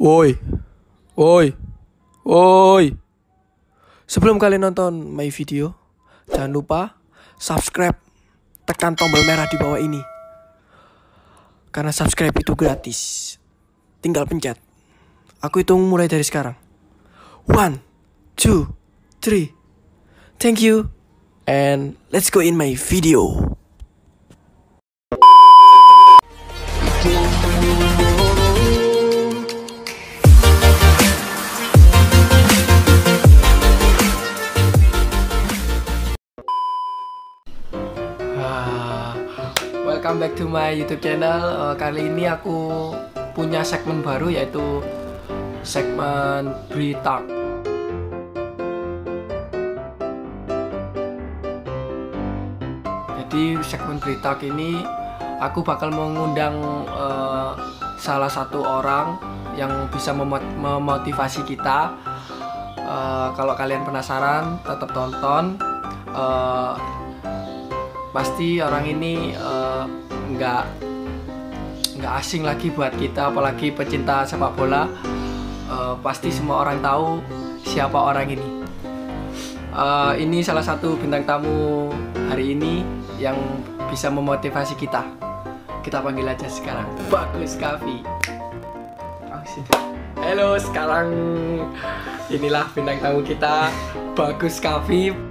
Woi, woi, woi. Sebelum kalian nonton my video, jangan lupa subscribe, tekan tombol merah di bawah ini. Karena subscribe itu gratis. Tinggal pencet. Aku hitung mulai dari sekarang. One, two, three. Thank you. And let's go in my video. Welcome back to my YouTube channel. Eh, kali ini aku punya segmen baru yaitu segmen Bri Talk. Jadi segmen Bri Talk ini aku bakal mengundang eh, salah satu orang yang bisa memot- memotivasi kita. Eh, kalau kalian penasaran, tetap tonton. Eh, pasti orang ini eh, nggak nggak asing lagi buat kita apalagi pecinta sepak bola. Eh, pasti semua orang tahu siapa orang ini. Eh, ini salah satu bintang tamu hari ini yang bisa memotivasi kita. Kita panggil aja sekarang. Bagus Kavi. Halo sekarang inilah bintang tamu kita bagus Kavi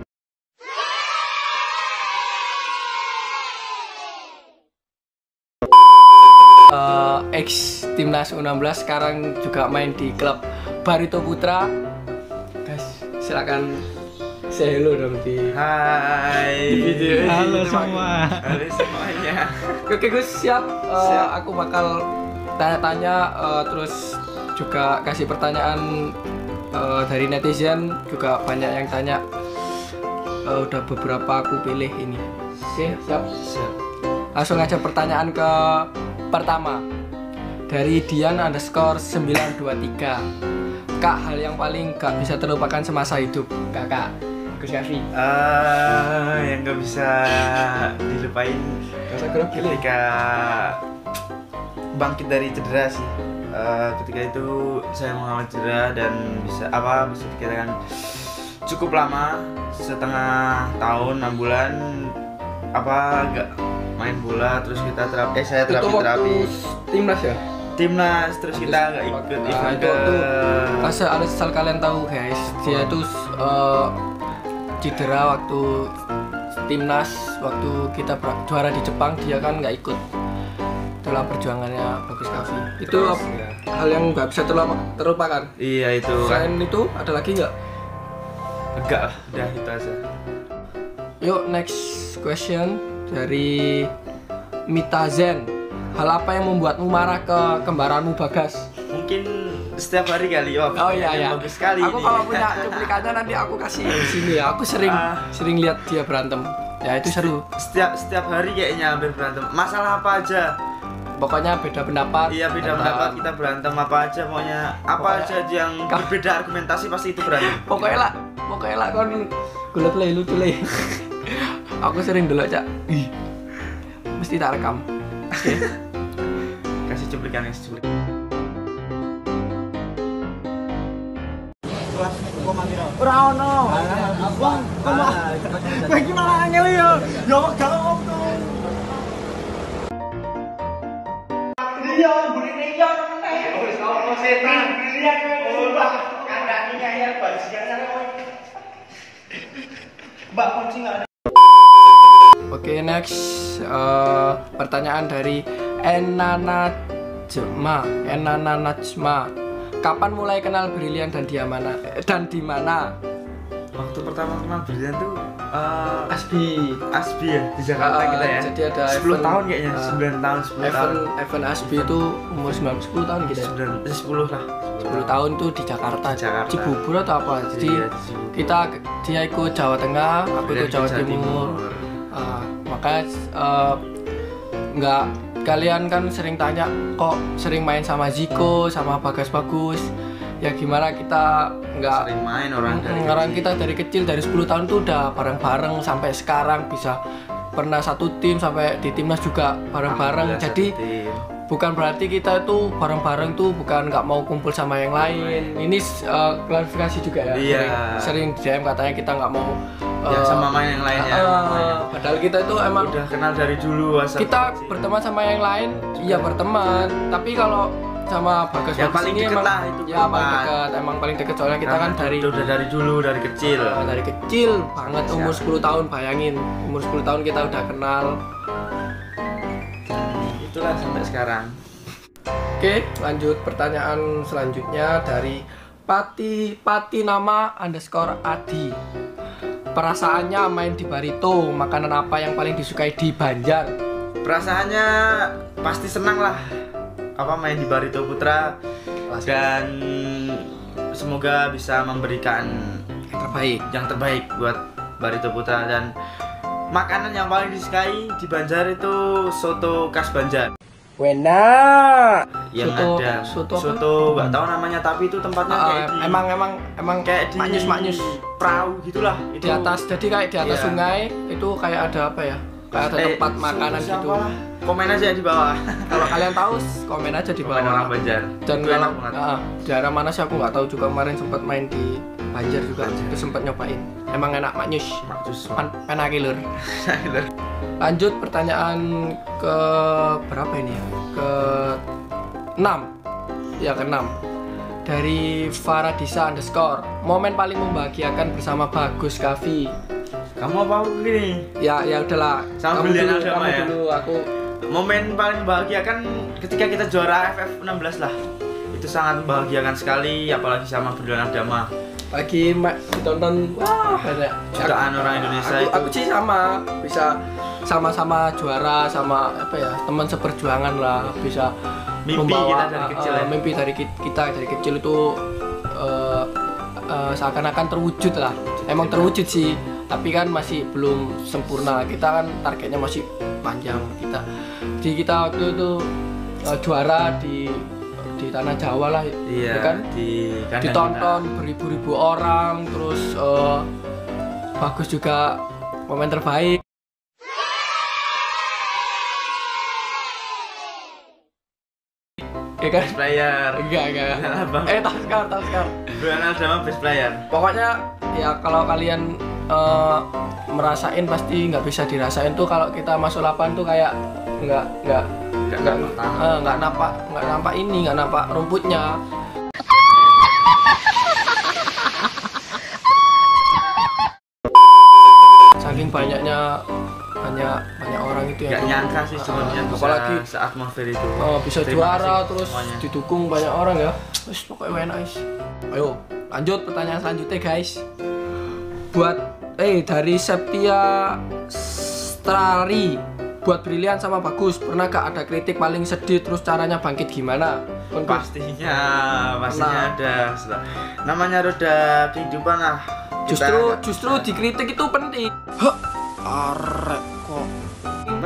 eh, ex timnas U16 sekarang juga main di klub Barito Putra. Guys, silakan say hello dong di Hai. Di video ini. Halo semua. Halo semuanya. Oke Gus siap. Eh, Siap. Aku bakal tanya-tanya eh, terus juga kasih pertanyaan eh, dari netizen juga banyak yang tanya. Eh, udah beberapa aku pilih ini. Oke siap. Siap. Langsung aja pertanyaan ke pertama dari Dian underscore 923 Kak hal yang paling gak bisa terlupakan semasa hidup kakak Gus Kavi Ah, yang nggak bisa dilupain Gak ketika bangkit dari cedera sih. Eh, ketika itu saya mengalami cedera dan bisa apa bisa dikatakan cukup lama setengah tahun enam bulan apa nggak main bola terus kita terapi eh saya terapi terapi timnas ya? timnas terus kita nggak ikut Nah, event itu ke waktu asal asal kalian tahu guys dia itu eh, cedera waktu timnas waktu kita juara di Jepang dia kan nggak ikut. Dalam perjuangannya bagus Kavi itu Terus, ap- ya. hal yang nggak bisa terlupa- terlupakan? Iya itu. Kan selain itu ada lagi nggak? Enggak lah udah itu aja. Yuk next question dari Mita Zen hal apa yang membuatmu marah ke kembaranmu Bagas mungkin setiap hari kali oh, Oh iya iya. bagus sekali Aku ini. kalau punya cuplikannya nanti aku kasih di sini ya. Aku sering Ah. sering lihat dia berantem. Ya itu seru. setiap setiap hari kayaknya hampir berantem masalah apa aja Pokoknya beda pendapat. iya beda tentang- pendapat kita berantem apa aja pokoknya apa Pokoknya- aja yang berbeda argumentasi pasti itu berantem Pokoknya lah, pokoknya lah kon gulat le lucu le. aku sering dulu. Ih. Mesti tak rekam. Oke. kasih cuplikan yang cuplikan Ora ono. Wong, kono. Kowe iki malah angel. Iya, burine meneh. Wis ono setan. Iya, ya bajingan. Mbak kunci enggak Oke, next eh, pertanyaan dari Enana Jema. Enana Najma. Kapan mulai kenal Brilian dan dia mana? eh, Dan di mana? waktu pertama kenal Brilian tuh eh, Asbi. Asbi ya di Jakarta Ah, kita ya jadi ada 10 event, tahun kayaknya ah, 9 tahun 10 tahun Evan Evan Asbi itu umur 9 10 tahun kita. ya? 9 eh, 10 lah 10 tahun tuh di Jakarta. Di Jakarta. Cibubur atau apa? Jadi Iya, di kita dia ikut Jawa Tengah, aku ikut Jawa Jawa Timur. Timur. Makanya eh, nggak kalian kan sering tanya kok sering main sama Ziko sama Bagas Bagus ya gimana kita nggak sering main orang dari orang kecil. kita dari kecil dari 10 tahun tuh udah bareng-bareng sampai sekarang bisa pernah satu tim sampai di timnas juga bareng-bareng jadi bukan berarti kita itu bareng-bareng tuh bukan nggak mau kumpul sama yang lain. Ini eh, klarifikasi juga ya. Iya. Sering, sering DM katanya kita nggak mau ya eh, sama main yang lainnya eh, main. padahal kita itu emang udah kenal dari dulu asal kita berteman sama yang lain, iya berteman. Tapi kalau sama Bagas Yang paling ini deket emang lah itu ya paling dekat, emang paling dekat soalnya kita kan Karena dari udah dari dulu dari kecil. Eh, dari kecil banget umur 10 tahun bayangin umur 10 tahun kita udah kenal. Itulah sampai sekarang. Oke, lanjut pertanyaan selanjutnya dari Pati Pati nama underscore Adi. Perasaannya main di Barito, makanan apa yang paling disukai di Banjar? perasaannya pasti senang lah apa main di Barito Putra dan semoga bisa memberikan Yang terbaik. yang terbaik buat Barito Putra dan makanan yang paling disukai di Banjar itu soto khas Banjar Wena. yang Soto- ada soto apa? soto nggak tahu namanya tapi itu tempatnya Ah, kayak di emang emang emang kayak di maknyus maknyus perahu gitulah di atas. Jadi kayak di atas Iya. sungai itu kayak ada apa ya? Kayak ada Eh, tempat makanan siapa gitu. komen aja di bawah. Kalau kalian tahu komen aja di komen orang bawah. Banjar. Dan Itu enak banget. ah, daerah mana sih aku nggak tahu juga. Kemarin sempat main di Banjar juga. Itu sempat nyobain. Emang enak maknyus Makjus. Pan penakilur lanjut pertanyaan ke berapa ini ya? Ke 6 ya ke 6 dari Faradisa underscore. Momen paling membahagiakan bersama Bagus Kavi kamu apa aku gini? Ya ya udahlah. Sama kamu dulu Aldama kamu ya? dulu aku momen paling bahagia kan ketika kita juara AFF 16 lah. Itu sangat membahagiakan sekali apalagi sama Berlian Agama lagi ditonton. Wah banyak. Jutaan orang Indonesia aku, itu. aku sih sama bisa sama-sama juara sama apa ya teman seperjuangan lah. Bisa Mimpi kita dari uh, kecil uh, ya. mimpi dari ki- kita dari kecil itu uh, uh, seakan-akan terwujud lah. Emang terwujud sih tapi kan masih belum sempurna. Kita kan targetnya masih panjang. Kita jadi kita waktu itu uh, juara di di tanah Jawa lah iya ya kan? di ditonton beribu-ribu orang terus eh, bagus juga momen terbaik. Ya kan? Best player. Enggak enggak. Eh tahu sekarang Berlian Agama best player. Pokoknya ya kalau kalian eh, merasain pasti nggak bisa dirasain tuh kalau kita masuk lapangan tuh kayak nggak nggak Nggak nggak nggak nampak nggak nampak ini nggak nampak rumputnya saking banyaknya banyak banyak orang itu ya nggak nyangka sih sebenarnya bisa apalagi seatmosfer itu Oh, bisa Terima juara kasih terus semuanya. didukung banyak orang ya. Wis pokoknya enak guys. Ayo, lanjut pertanyaan selanjutnya guys. Buat eh dari Septia Strari. Buat brilian sama bagus. Pernah gak ada kritik paling sedih? Terus caranya bangkit gimana? Gus? pastinya pastinya Nah. ada namanya roda kehidupan lah. Justru justru dikritik itu penting. Hah, arek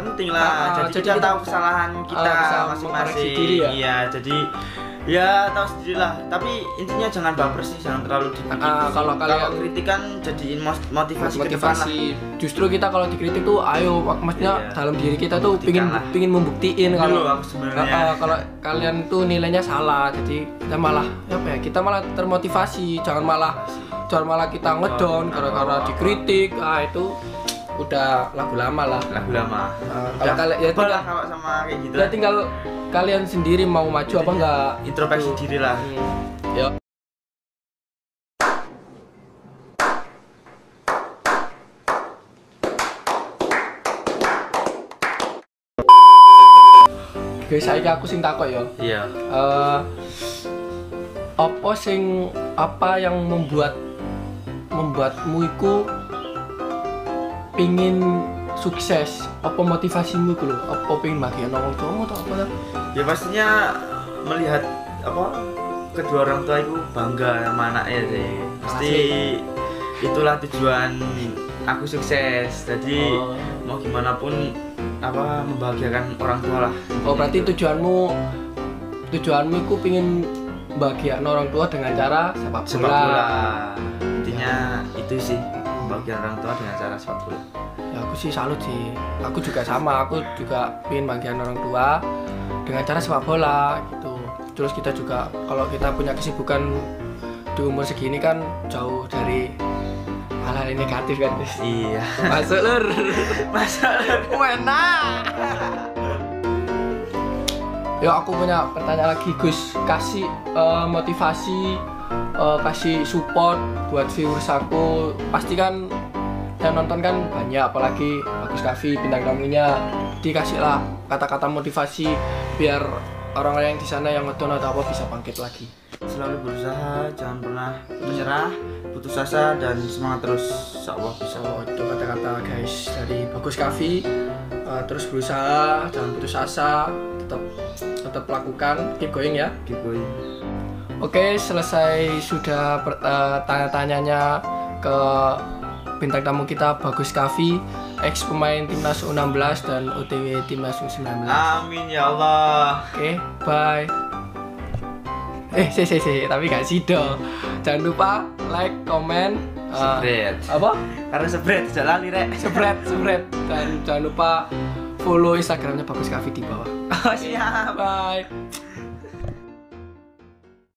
penting lah. Ah, jadi, jadi kita kita tahu kesalahan kita Ah, bisa masing-masing. diri ya? iya jadi ya tahu sendiri lah. Tapi intinya jangan baper sih jangan terlalu dibikin Ah, kalau kalian- kritikan jadiin motivasi, ke depan lah. Motivasi justru kita kalau dikritik tuh ayo mak- maksudnya Iya. dalam diri kita tuh pingin lah. pingin membuktiin kalau ah, kalau kalian tuh nilainya salah jadi kita malah apa ya kita malah termotivasi. Jangan malah jangan malah kita ngedon gara-gara dikritik. Ah itu udah lagu lama lah. Lagu lama. Udah. Kalau kalian ya tinggal, lah kalau sama kayak gitu ya tinggal kalian sendiri mau maju apa enggak. Introspeksi Tuh. diri lah. Hmm, ya. Guys, saiki aku sing takut ya. iya. Eh apa sing apa yang membuat membuatmu iku pingin sukses apa motivasimu iku lho? Apa pingin bahagia? Wong tuamu atau apa? Ya pastinya melihat apa kedua orang tua itu bangga sama anaknya sih. Pasti itulah tujuan aku sukses. Jadi Oh. mau gimana pun apa membahagiakan orang tua lah. Oh berarti tujuanmu tujuanmu iku pingin bahagia orang tua dengan cara sepak bola, sepak bola. intinya itu sih membahagiakan orang tua dengan cara bola ya aku sih salut sih. Aku juga sama aku juga pingin bahagia orang tua dengan cara sepak bola gitu. Terus kita juga kalau kita punya kesibukan di umur segini kan jauh dari hal-hal negatif kan. Iya. masuk lur. Masa enak ya aku punya pertanyaan lagi Gus. Kasih eh, motivasi eh, kasih support buat viewers aku pasti kan yang nonton kan banyak apalagi Bagus Kavi bintang tamunya dikasih lah kata-kata motivasi biar orang-orang yang di sana yang nonton atau apa bisa bangkit lagi selalu berusaha, jangan pernah menyerah, putus asa dan semangat terus. Insyaallah bisa. So, itu kata-kata guys dari Bagus Kavi Eh, terus berusaha jangan putus asa tetap tetap lakukan keep going ya Keep going. Oke, selesai sudah eh, tanya-tanyanya ke bintang tamu kita Bagus Kavi, ex pemain timnas U16 dan OTW timnas U19. Amin ya Allah. Oke, bye. Eh, si si si, tapi gak sih dong. Jangan lupa like, comment, Spread. apa? Karena spread jalan nih rek. Spread, spread, dan jangan lupa follow Instagramnya Bagus Kavi di bawah. Oh siap. Bye.